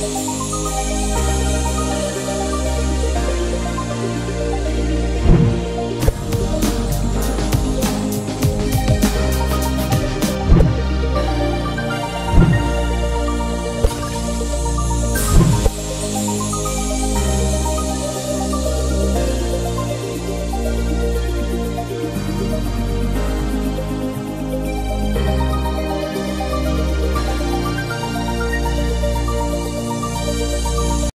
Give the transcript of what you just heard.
Música